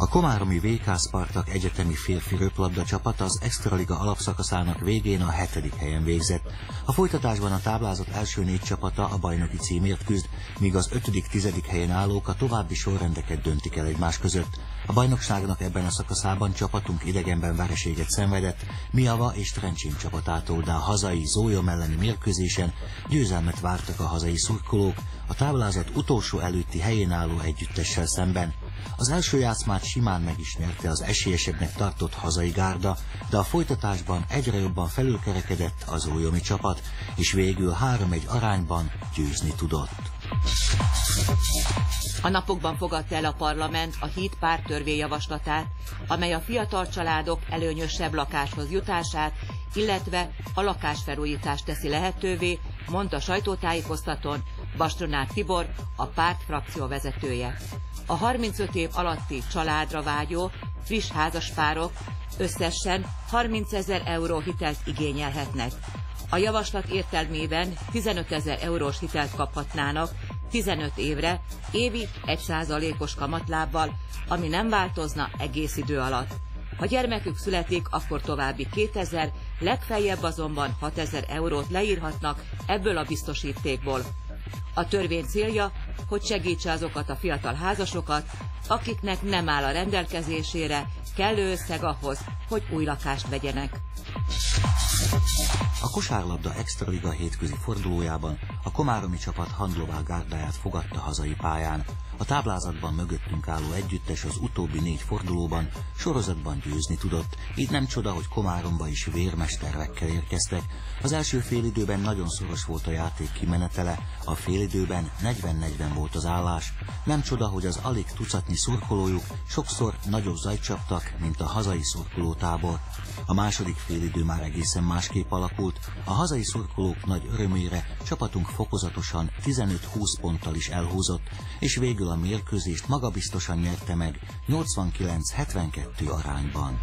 A Komáromi VK Spartak egyetemi férfi röplabda csapat az Extraliga alapszakaszának végén a hetedik helyen végzett. A folytatásban a táblázat első négy csapata a bajnoki címért küzd, míg az ötödik-tizedik helyen állók a további sorrendeket döntik el egymás között. A bajnokságnak ebben a szakaszában csapatunk idegenben vereséget szenvedett, Miava és Trencsin csapatától, de a hazai Zólyom elleni mérkőzésen győzelmet vártak a hazai szurkolók, a táblázat utolsó előtti helyén álló együttessel szemben. Az első játszmát simán meg is nyerte az esélyesebbnek tartott hazai gárda, de a folytatásban egyre jobban felülkerekedett az újomi csapat, és végül 3-1 arányban győzni tudott. A napokban fogadta el a parlament a híd párt törvényjavaslatát, amely a fiatal családok előnyösebb lakáshoz jutását, illetve a lakásfelújítást teszi lehetővé, mondta sajtótájékoztatón Bastronák Tibor, a párt frakció vezetője. A 35 év alatti családra vágyó, friss házaspárok összesen 30 ezer euró hitelt igényelhetnek. A javaslat értelmében 15 ezer eurós hitelt kaphatnának 15 évre, évi 1%-os kamatlábbal, ami nem változna egész idő alatt. Ha gyermekük születik, akkor további 2000, legfeljebb azonban 6000 eurót leírhatnak ebből a biztosítékból. A törvény célja, hogy segítse azokat a fiatal házasokat, akiknek nem áll a rendelkezésére kellő összeg ahhoz, hogy új lakást vegyenek. A kosárlabda Extraliga hétközi fordulójában a komáromi csapat Handlová gárdáját fogadta hazai pályán. A táblázatban mögöttünk álló együttes az utóbbi négy fordulóban sorozatban győzni tudott, így nem csoda, hogy Komáromba is vérmestervekkel érkeztek. Az első félidőben nagyon szoros volt a játék kimenetele, a félidőben 40-40 volt az állás. Nem csoda, hogy az alig tucatnyi szurkolójuk sokszor nagyobb zajt csaptak, mint a hazai szurkolótábor. A második félidő már egészen másképp alakult. A hazai szurkolók nagy örömére csapatunk fokozatosan 15-20 ponttal is elhúzott, és a mérkőzést magabiztosan nyerte meg 89-72 arányban.